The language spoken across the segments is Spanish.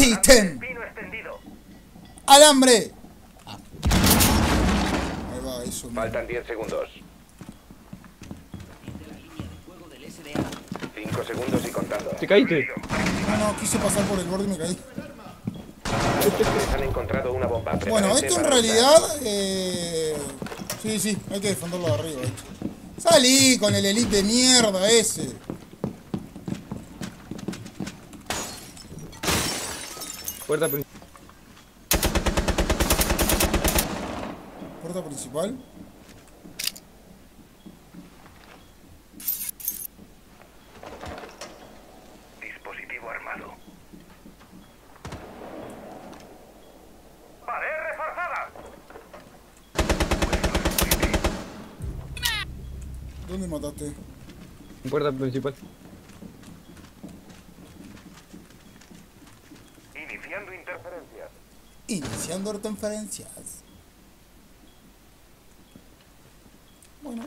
Extendido. Alambre. Ah. Ahí va, eso. Faltan 10 segundos. 5 segundos y contando. ¿Te caíste? No, no, quise pasar por el borde y me caí. Han encontrado una bomba. Bueno, esto en realidad... Eh... Sí, sí, hay que defenderlo de arriba. esto. Salí con el elite de mierda ese. Puerta principal. Puerta principal. Dispositivo armado. Pared reforzada. ¿Dónde mataste? Puerta principal. Iniciando interferencias. Iniciando interferencias. Bueno.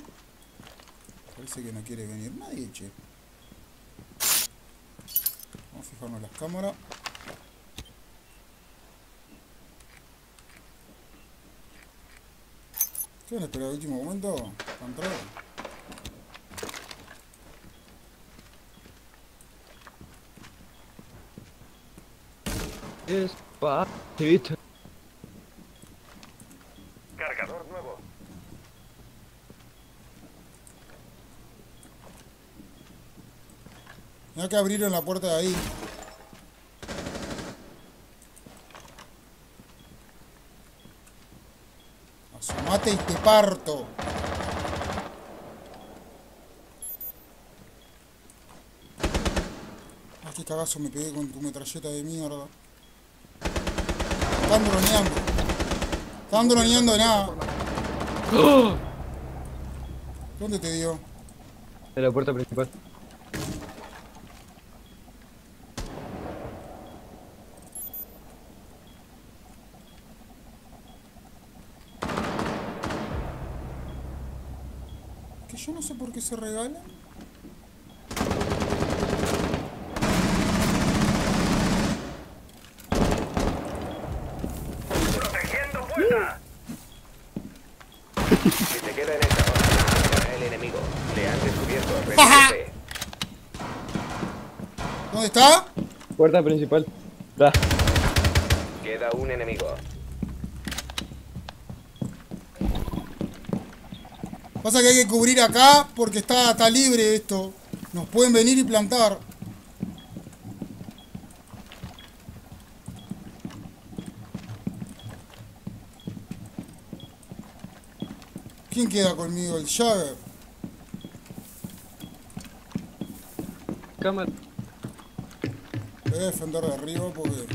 Parece que no quiere venir nadie, che. Vamos a fijarnos las cámaras. ¿Qué van a esperar el último momento? para entrar? Despacito. Cargador nuevo. Mira que abrieron la puerta de ahí. Asomate y te parto. Ah, qué cagazo me pegué con tu metralleta de mierda. Están droneando. Están droneando nada. ¿Dónde te dio? De la puerta principal. Yo no sé por qué se regalan. Protegiendo puerta. Si se queda en esta zona, el enemigo. Le han descubierto. ¿Dónde está? Puerta principal. Da. Queda un enemigo. Pasa que hay que cubrir acá porque está, está libre esto. Nos pueden venir y plantar. ¿Quién queda conmigo? El Jagger. Cámara. Voy a defender de arriba porque...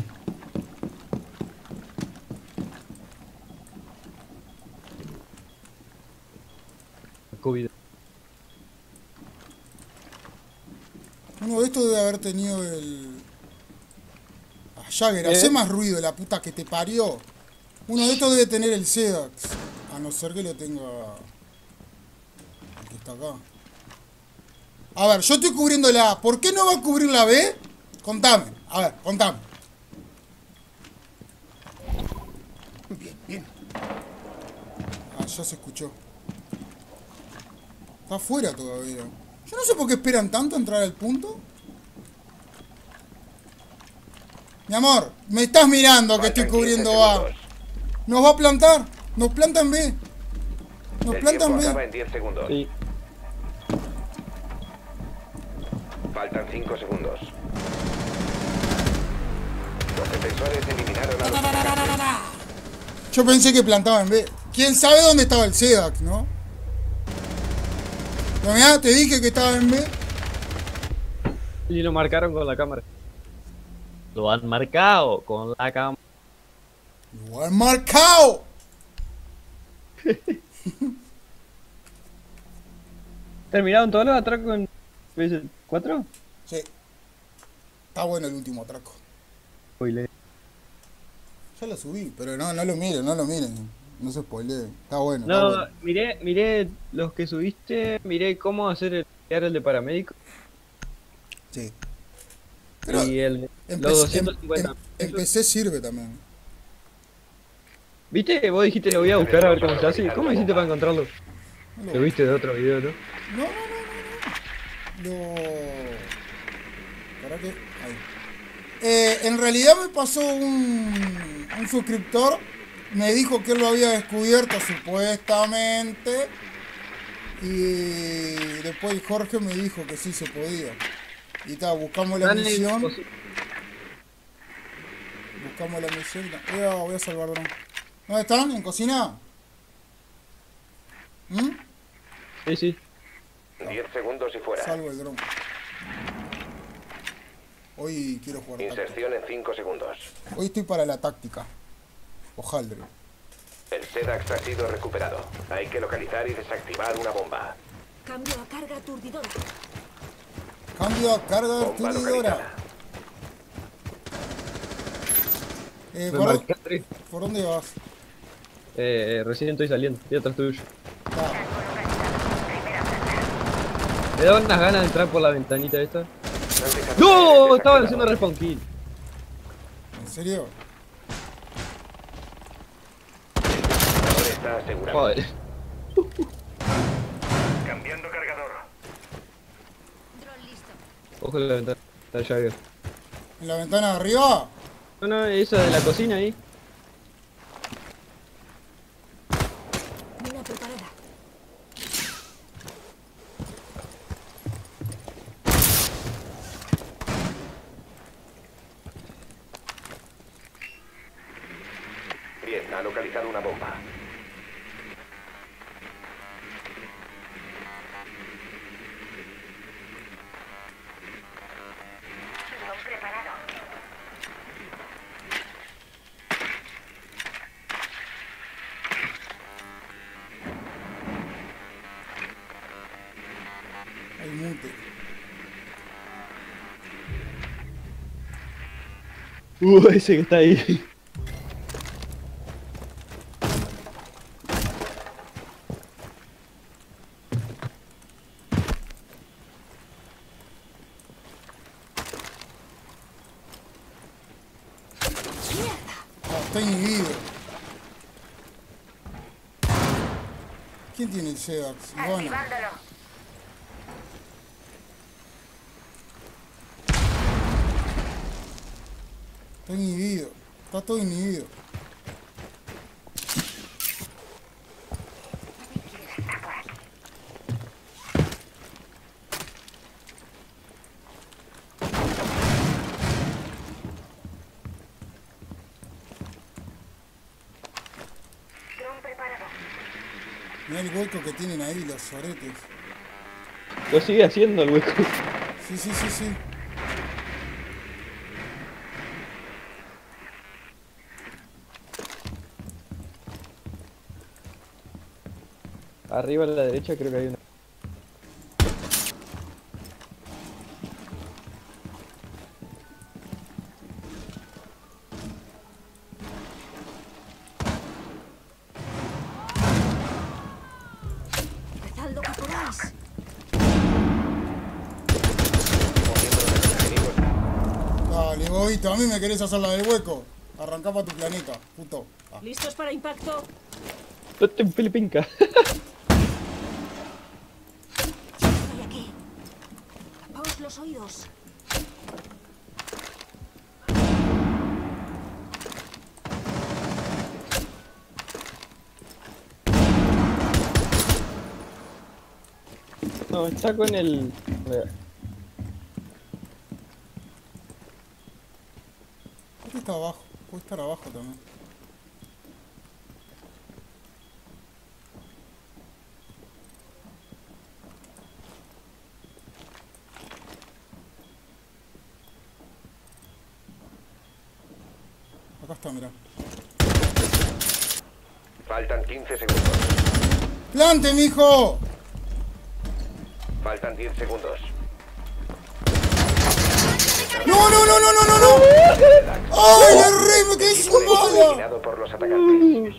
COVID. Uno de estos debe haber tenido el... Ah, Jagger, ¿Eh? hace más ruido, la puta que te parió. Uno de estos debe tener el Sedax. A no ser que lo tenga... El que está acá. A ver, yo estoy cubriendo la A. ¿Por qué no va a cubrir la B? Contame. A ver, contame. Bien, bien. Ah, ya se escuchó. Está afuera todavía. Yo no sé por qué esperan tanto a entrar al punto. Mi amor, me estás mirando que estoy Faltan 15 cubriendo A. ¿Nos va a plantar? ¿Nos plantan B? ¿Nos El plantan B? en 10 segundos. Sí. Faltan 5 segundos. Los defensores eliminaron a los. Yo pensé que plantaba en B. ¿Quién sabe dónde estaba el Sedax, no? Pero mirá, te dije que estaba en B. Y lo marcaron con la cámara. Lo han marcado con la cámara. Igual marcado. ¿Terminaron todos los atracos en PS4? Sí. Está bueno el último atraco. Spoiler. Ya lo subí, pero no, no lo miren, no lo miren. No se spoileen. Está bueno. está No, bueno. miré, miré los que subiste, miré cómo hacer el, el de paramédico. Sí. Pero y el, los PC, en- 250. en- en PC sirve también. ¿Viste? Vos dijiste lo voy a buscar a ver cómo se hace. ¿Cómo hiciste para encontrarlo? No, Lo viste de otro video, ¿no? no, no, no, no, no. Lo... ¿Para qué? Ahí. Eh, en realidad me pasó un, un suscriptor, me dijo que él lo había descubierto supuestamente. Y después Jorge me dijo que sí se podía. Y está, buscamos la misión. Buscamos la misión. Voy a, voy a salvar dron. ¿Dónde están? ¿En cocina? ¿Mm? Sí, sí. 10 segundos y fuera. Salvo el dron. Hoy quiero jugar táctica. Inserción en 5 segundos. Hoy estoy para la táctica. Ojalá. El SEDAX ha sido recuperado. Hay que localizar y desactivar una bomba. Cambio a carga aturdidora. Cambio a carga localizada. Eh, Me ¿por, por dónde vas? Eh, recién estoy saliendo. Estoy atrás tuyo. Ah, Me da unas ganas de entrar por la ventanita esta. ¡No! Estaban desactivado. haciendo respawn kill. ¿En serio? Joder. Cambiando cargador. Ojo de la ventana. Está Jagger. ¿En la ventana de arriba? No, no, esa de la cocina ahí. Mina preparada. Bien, ha localizado una bomba. Uh, ese que está ahí. Ah, está inhibido. ¿Quién tiene el Sedax? Bueno, está inhibido. Está todo inhibido. Mira el hueco que tienen ahí los soretes. Lo sigue haciendo el hueco. Sí, sí, sí, sí. Arriba a la derecha creo que hay una. Dale, bobito, a mí me querés hacer la del hueco. Arrancá para tu planeta, puto. Ah, ¿Listos para impacto? No te filipinca. Estoy aquí. Tapaos los oídos. No, está con el. está abajo. Puede estar abajo también. Acá está, mirá. Faltan 15 segundos. ¡Plante, mijo! Faltan 10 segundos. ¡No, no, no, no, no, no, no! ¡Ay, la re, me quedé sin bala! eliminado por los atacantes.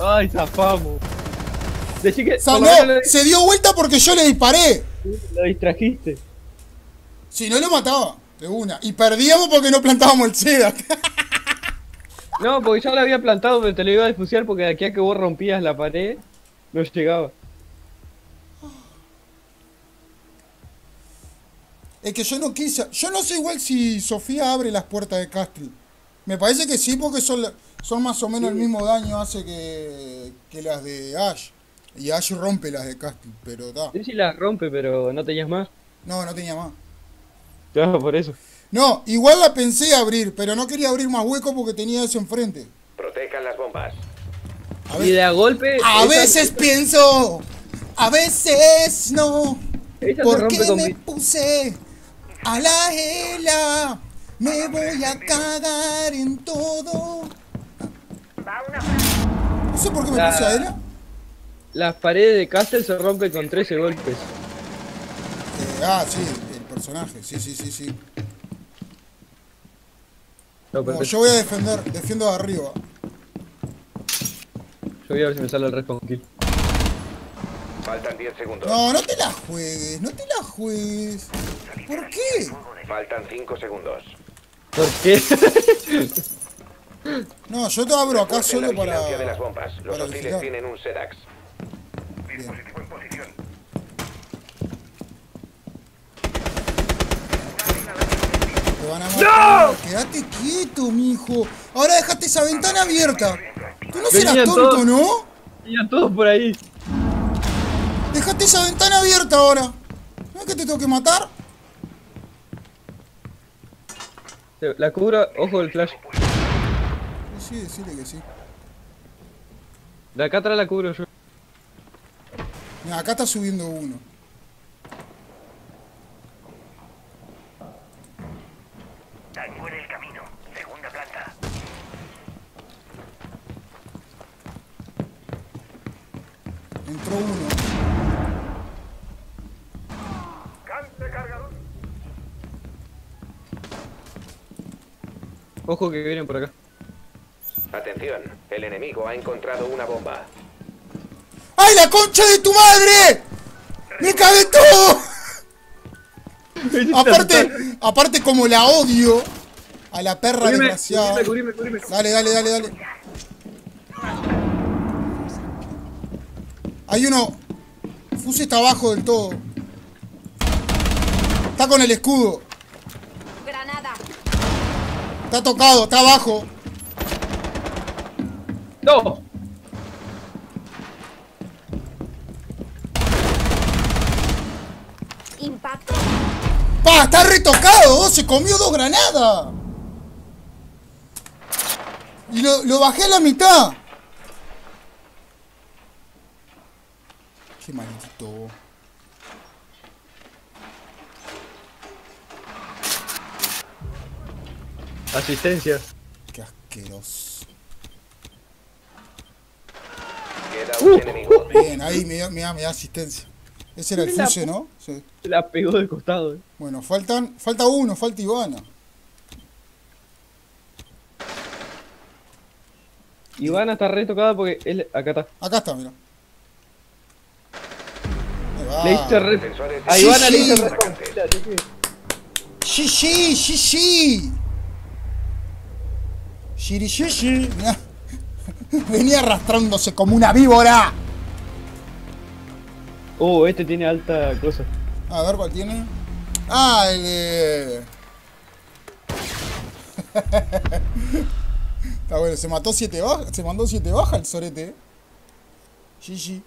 Ay, zafamos. Decí que. Le- se dio vuelta porque yo le disparé. Lo distrajiste. Si no lo mataba, de una. Y perdíamos porque no plantábamos el SEDAC. No, porque ya lo había plantado, pero te lo iba a desfuciar porque de aquí a que vos rompías la pared, no llegaba. Es que yo no quise. Yo no sé igual si Sofía abre las puertas de Castle. Me parece que sí, porque son, son más o menos el mismo daño hace que, que las de Ash. Y Ash rompe las de Castle, pero da. Sí, sí las rompe, pero no tenías más. No, no tenía más. Claro, por eso. No, igual la pensé abrir, pero no quería abrir más hueco porque tenía eso enfrente. Protejan las bombas. A Y de a golpe. a esa- veces pienso, a veces no. esa ¿Por qué me mi- puse a la hela? Me voy a cagar en todo. No sé por qué me La- puse a ela. Las paredes de Castle se rompen con 13 golpes. Eh, ah, sí, personaje, sí, sí, sí, sí. No, yo voy a defender, defiendo de arriba. Yo voy a ver si me sale el respawn kill. Faltan 10 segundos. No, no te la juegues, no te la juegues. ¿Por qué? Faltan 5 segundos. ¿Por qué? No, yo te abro acá solo la para. de las bombas. Los para hostiles tienen un SEDAX. Bien. Te van a matar. Quédate quieto, mijo. Ahora dejaste esa ventana abierta. Tú no serás Venían tonto, todos. ¿no? Iban todos por ahí. Dejaste esa ventana abierta ahora. ¿No es que te tengo que matar? La cubro, ojo del flash. Sí, decirle que sí. De acá atrás la cubro yo. Mira, acá está subiendo uno. El camino. Segunda planta. Entró uno. Ojo que vienen por acá. Atención, el enemigo ha encontrado una bomba. ¡Ay, la concha de tu madre! ¡Me cagué todo! aparte, aparte como la odio a la perra Cubrime, desgraciada. cubrime, cubrime, cubrime. Dale, dale, dale, dale. Hay uno. Fuse está abajo del todo. Está con el escudo. Granada. Está tocado, está abajo. ¡No! Impacto. ¡Pa! ¡Está retocado! Se comió dos granadas. Y lo, lo bajé a la mitad. Qué maldito. Asistencia. Qué asqueroso. Queda un enemigo. Bien, ahí me da, me da- me da asistencia. Ese era el fuse, ¿no? Sí. La pegó de costado. eh. Bueno, faltan, falta uno, falta Ivana. Ivana está re tocada porque él. Acá está. Acá está, mira. Le hice re. A Sí, Ivana le hice re. Mira, sí, sí. Sí, sí, sí, sí. Shiri, sí, sí. Mirá. Venía arrastrándose como una víbora. Oh, este tiene alta cosa. A ver cuál tiene. Ah, el de. Está bueno, se mató siete bajas. Se mandó siete bajas el sorete. GG.